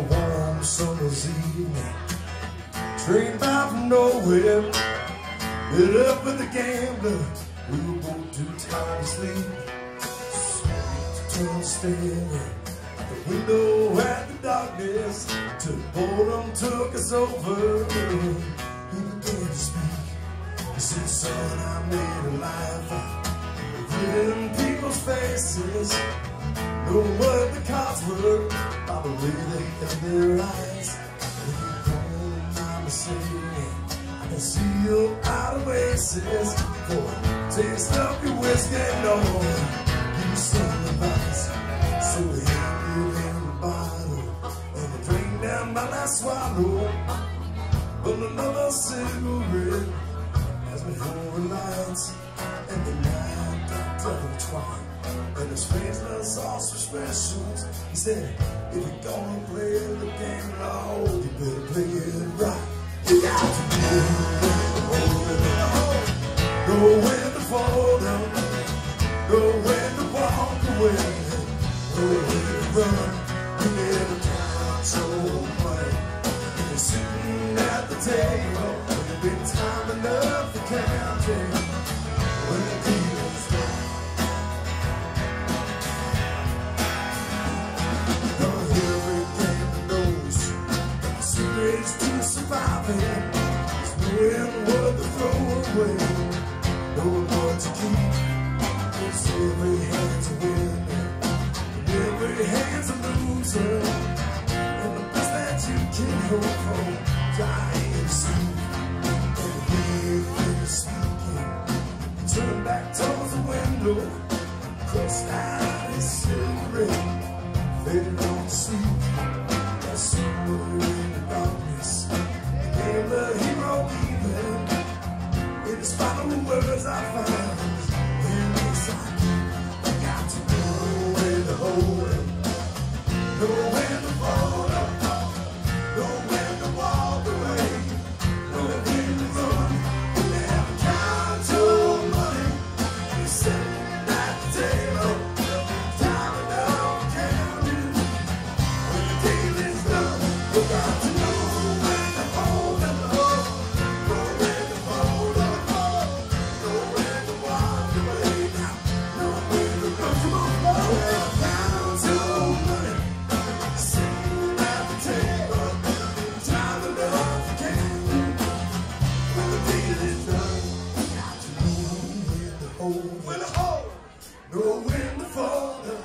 warm summer's evening. Train bound from nowhere. Lit up with the gambler. We were both too tired to sleep. Turn staring out the window at the darkness. Till boredom took us over. He began to speak. He said, son, I made a life out of people's faces. What the cards were way they held their eyes. If you don't mind saying, I can see you out of places for taste of your whiskey, Lord. Give me some advice. So we handed in the bottle and I drink down my last swallow. But another cigarette as we hold lights and the night got double twine. And his faceless all suspicions. He said, if you're gonna play the game low, you better play it right. You got to do it, hold it, Go with the photo, go with the walk away, go with the run. Away, knowing what to keep. Cause every hand's a winner, and every hand's a loser. And the best that you can hope for, dying soon. And the way speaking, he turned back towards the window, crossed out his cigarette, faded on to sleep. when to hold, when to falter,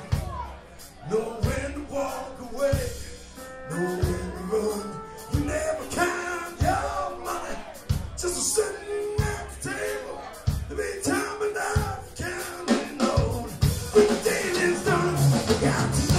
no when to walk away, no when to run. You never count your money, just a sitting at the table. Time counting.